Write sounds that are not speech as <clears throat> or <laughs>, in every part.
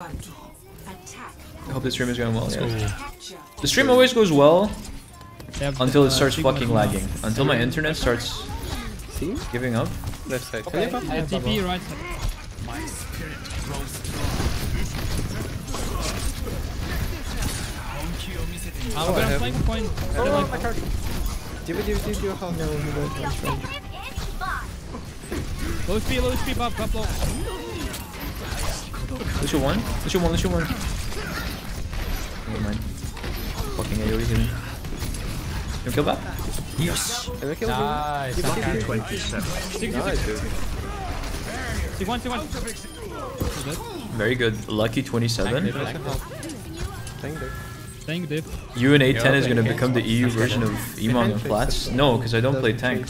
I hope the stream is going well. Yeah. The stream always goes well until it uh, starts fucking lagging. Until my internet starts giving up. Left side. Okay. Can you I have TP right side. I'll I go have- flank point. Oh, my card. Give it, give it, give it your health. No, Low speed, low speed, pop, pop low. Lucio one. Lucio one. Lucio one. Never mind. Fucking AoE him. You kill that? Can I kill him? Nice. Give it, give it. Six, six, Nice, dude. six, one, six, one. Very good. Lucky 27. Thank you. Thank you, You and Eitan is gonna become the EU version of Emongg and Flats? No, because I don't play tank.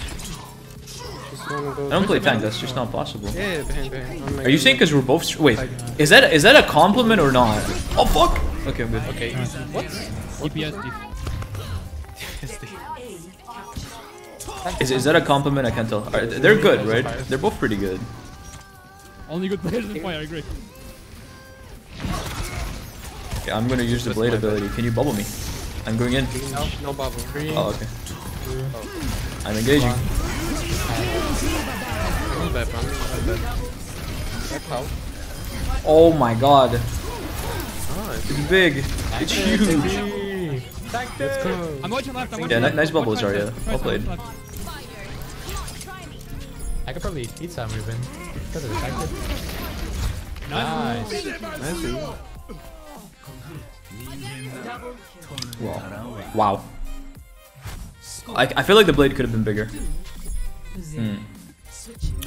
Just wanna go- I don't play tank, that's just not possible. Yeah, yeah, behind, behind. Oh Are you saying because we're both... Wait, is that is that a compliment or not? Oh, fuck! Okay, I'm good. Okay. What? DPS, <laughs> DPS. Is, is that a compliment? I can't tell. Are- they're good, right? They're both pretty good. Only good players in the fire, I agree. Okay, I'm gonna use the blade ability. Can you bubble me? I'm going in. No, no bubble. Oh, okay. Oh. I'm engaging. I'm bad. I'm bad. Back how? Oh my god. Nice. It's big. It's huge. Let's go. I'm watching left, I'm watching Yeah, left. nice bubbles, Watch Arya. Well played. I could probably eat some even. Because of the fact Nice. Nice. Nice. Wow. Wow. I, I feel like the blade could have been bigger. Hmm.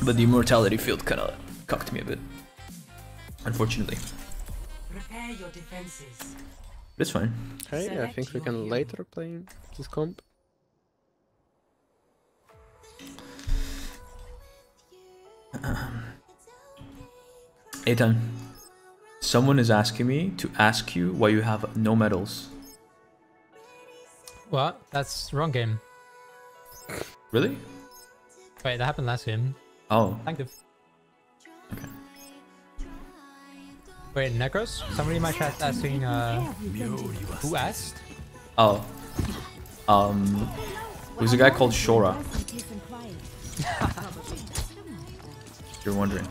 But the immortality field kind of cocked me a bit. Unfortunately. Prepare your defenses. But it's fine. Okay, I think we can later play this comp. <clears throat> Eitan. Someone is asking me to ask you why you have no medals. What? That's wrong game. Really? Wait, that happened last game. Oh. Thank you. Okay. Wait, Necros? Somebody in my chat asking, uh, who asked? Oh. Um. There's a guy called Shora. <laughs> You're wondering.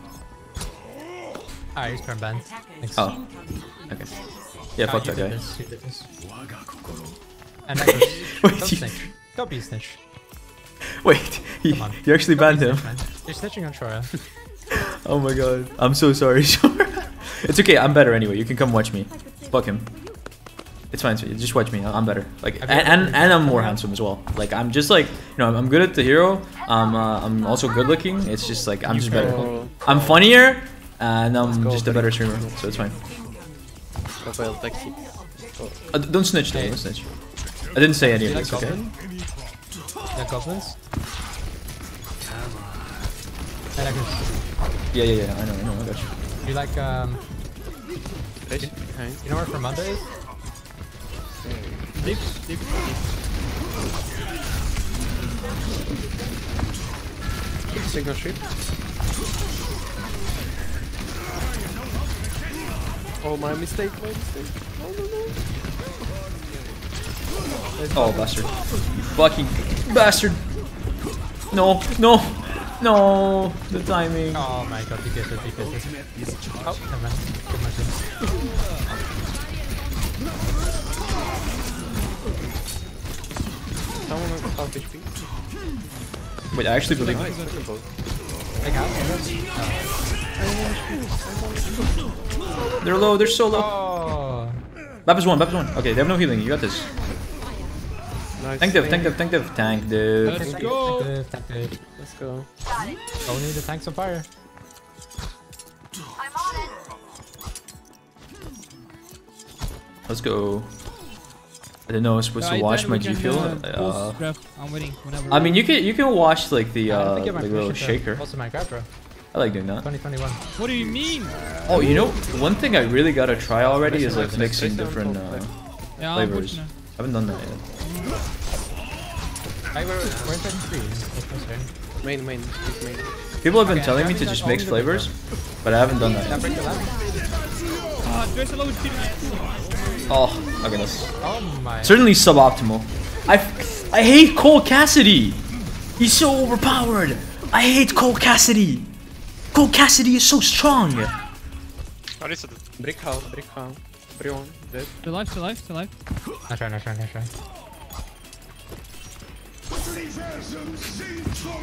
Alright, he's turn banned. Thanks. Oh. Okay. Yeah, Ah, fuck you that did guy. this, this. And Necros, <laughs> Wait, don't you- snitch. Don't be a snitch. <laughs> Wait, you, you actually Don't banned him. You're snitching on Shora. <laughs> Oh my god. I'm so sorry, <laughs> Shora. it's okay, I'm better anyway. You can come watch me. Fuck him. It's fine, sweetie. just watch me. I'm better. Like, and, and and I'm more handsome as well. Like, I'm just like, you know, I'm, I'm good at the hero. Um, uh, I'm also good looking. It's just like I'm just better. I'm funnier, and I'm go, just a better streamer, so it's fine. Uh, don't snitch, though. Don't snitch. I didn't say any of this. Okay. Goblin? You like goblins? Hey, Yeah, yeah, yeah. I know. I know. I got you. you like, um, Race behind. you know where Fermunda is? Deep, deep. Signal ship. Oh, my mistake, my mistake. No, no, no. Oh, bastard. You fucking bastard. No, no, no. The timing. Oh my god, DPS, DPS. Oh, never mind. Good mercy. Someone on half HP. Wait, I actually believe. Look at those. They're low. They're so low. Oh. Bap is one. Bap is one. Okay, they have no healing. You got this. Nice. Tank div. Tank div. Tank div. Tank div. Let's go. Tank it, tank it. Let's go. Only the tanks on fire. Let's go. I didn't know I was supposed to Right, watch then my G fuel. uh, Uh. I'm waiting whenever. I mean, you can you can watch like the uh, think you have like little shaker. Also my grab, bro. I like doing that. 2021. What do you mean? Oh, you know, one thing I really gotta try already is like mixing different uh, Yeah, flavors. Pushing I haven't done that yet. Hey, we're, we're in turn three. What's my turn? Main, main. Main. People have been Okay, telling me to just mix the big flavors, but I haven't done that yet. break the left? Ah, there's a low speed. Oh, okay, that's Oh my. certainly suboptimal. I, I hate Cole Cassidy. He's so overpowered. I hate Cole Cassidy. Cole Cassidy is so strong. Brick house, brick house. Everyone dead. Still alive, still alive, still alive. Nice try, nice try, nice try.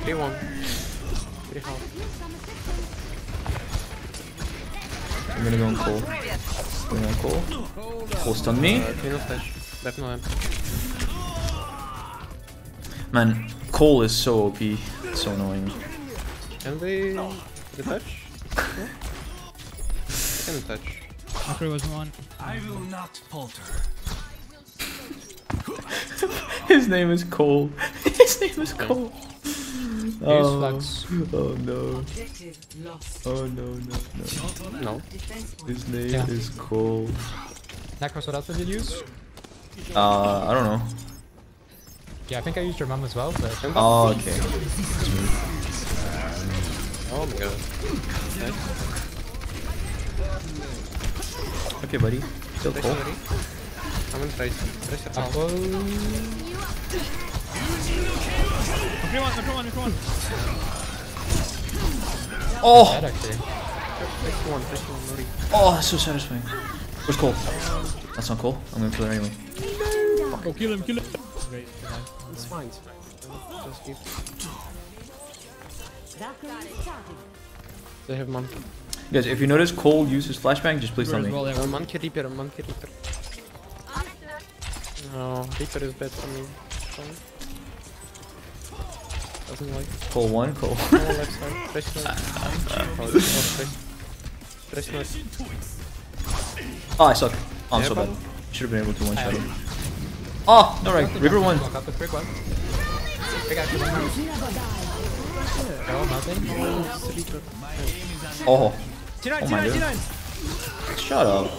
Everyone. Brick house. I'm gonna go on Cole. Going on Cole. Cole stunned me. Uh, Kino flash. Left no amp. Man, Cole is so OP. So annoying. Can they the touch? No? Can touch. Macro was one. I will not falter. <laughs> His name is Cole. <laughs> His name is Cole. Oh, flux. oh no. Oh no no no. No. His name Yeah. is Cole. Necros, what else did you use? Uh, I don't know. Yeah, I think I used your mom as well, but Oh, okay. Oh my god. Okay, buddy. Still Trace Cole. already. I'm gonna trace. Trace at house. oh, Macro one, Macro one, Macro one. Oh, bad actually. Trace one, trace one, Nori. oh, that's so satisfying. Where's Cole? That's not Cole. I'm gonna kill her anyway. Oh, kill him, kill him. Great. It's fine, it's fine. Just keep. They have monkey. Guys, if you notice Cole uses flashbang, just please tell me. well, there. Uh, monkey reaper, monkey reaper. No, reaper is bad for me. Doesn't like. Cole one, Cole. Oh, left side. Trace north. Oh, trace. Trace north. Oh, I suck. Oh, I'm Yeah, so but- bad. Should have been able to one shot him. Oh, no right. River one. Got the brick one. Brick actually one. Oh, nothing. Oh, T9, Oh my T9, God. T9! shut up.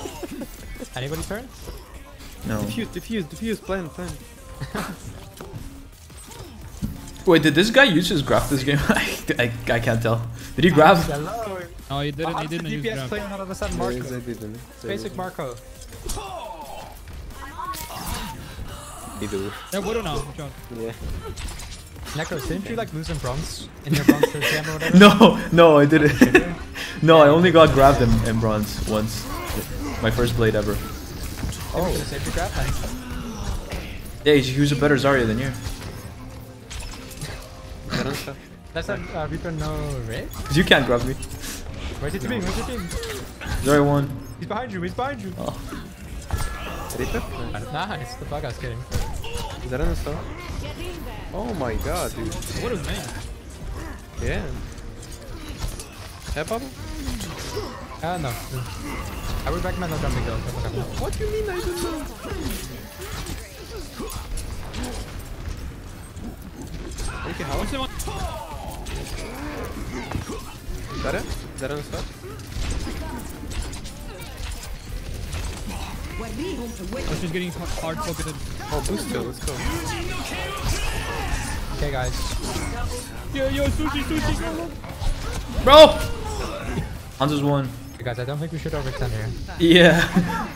Anybody turn? No. Diffuse, diffuse, diffuse, plan, plan. <laughs> Wait, did this guy use his graph this game? <laughs> I, I, I can't tell. Did he grab? Hello! No, he didn't, he didn't use DPS grab. playing out of a sudden Marco. they didn't. Basic didn't. Marco. They do. Yeah, Widow now. Good job. Yeah. Necros, didn't you like lose in bronze? In your bronze <laughs> first or whatever? No, no, I didn't. No, I only got grabbed in, in bronze once. My first blade ever. Oh, should saved your grab then. Yeah, he he was a better Zarya than you. <laughs> That's that uh, Reaper no Ray? Cause you can't grab me. Where's your team? Where's your team? Zarya one. He's behind you, he's behind you! Oh, Reaper? Nice, the bug I was kidding. Garantia. Oh my god, dude. What is name? Yeah. Have bubble? Uh, no. I would recommend no jumping though. Okay. What do you mean I don't know? Okay, how? What's the one? Dare? Dare na start? I was just getting hard pocketed. Oh, boost kill, let's go. Okay, guys. Yo, yo, sushi, sushi, go, go. bro. Hanzo's one. Okay, guys, I don't think we should overextend here. Yeah.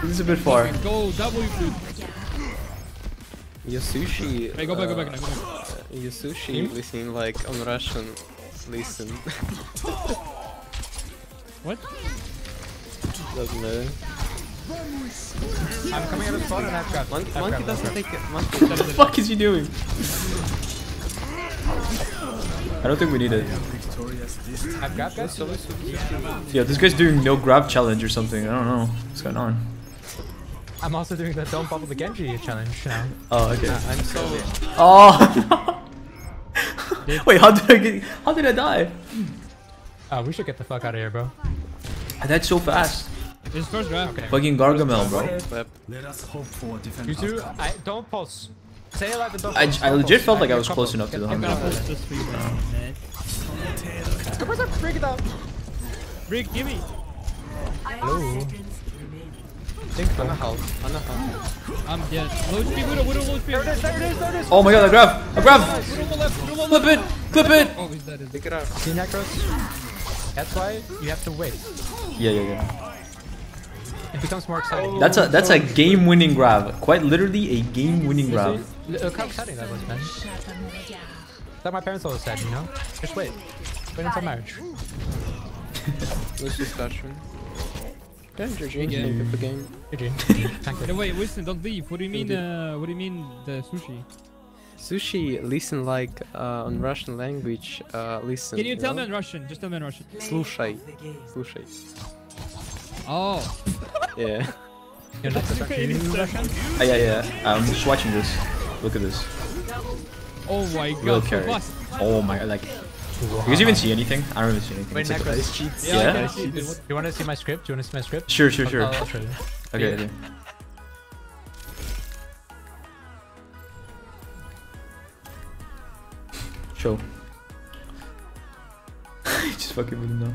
this is a bit far. Go, W, dude. Your sushi. Hey, go back, go back, uh, now, go back. Your sushi listening like on Russian. Listen. <laughs> What? Doesn't matter. I'm coming out of the spawn and I have grab. Monkey, I have monkey grab, doesn't take it. Monkey. What the fuck is he doing? I don't think we need it. Grab. I have grab, guys. So listen. Yeah, this guy's doing no grab challenge or something. I don't know what's going on. I'm also doing the don't bubble the Genji challenge now. Oh, okay. Uh, I'm so. Oh. <laughs> Wait, how did I get? How did I die? Oh, we should get the fuck out of here, bro. I died so fast. This is first draft. Okay. Fucking Gargamel, bro. Let us hope for different You two. I don't pulse. Say it like the don't I. I legit felt like I was close enough to the get I'm gonna hundred. post this for you, man. Come on, break it out. Rick, give me. Hello. Seconds. Think On a so. half. On a half. I'm dead. Low speed, Widow, Widow, low speed. There it is, there it is, there it is. Oh my god, I grab! I grab! Widow on the left, Widow on the Clip it! Clip it! Oh. He's dead. Pick it up. See Necros? That's why you have to wait. Yeah, yeah, yeah. It becomes more exciting. That's a that's a game-winning grab. Quite literally a game-winning grab. Look how exciting that was, man. That my parents always said, you know? Just wait. Wait until marriage. Let's just touch him. Yeah, GG. Yeah. Thank you for game. GG. Thank you. <laughs> No, wait, listen, don't leave. What do you mean, uh, what do you mean the sushi? Sushi, listen like uh, on Russian language. Uh, listen. Can you tell me know? in Russian? Just tell me in Russian. Слушай. Слушай. Oh. Yeah. You're not the Russian? Ah, yeah, yeah. I'm just watching this. Look at this. Oh my god, so carry. Oh my, like. You guys even see anything? I don't even see anything. Wait, It's like- cheats. Yeah, I Yeah? can see it. What- You want to see my script? Do you want to see my script? Sure, sure, sure. I'll, I'll. Okay. Yeah. okay. Show. <laughs> Just fucking with him now.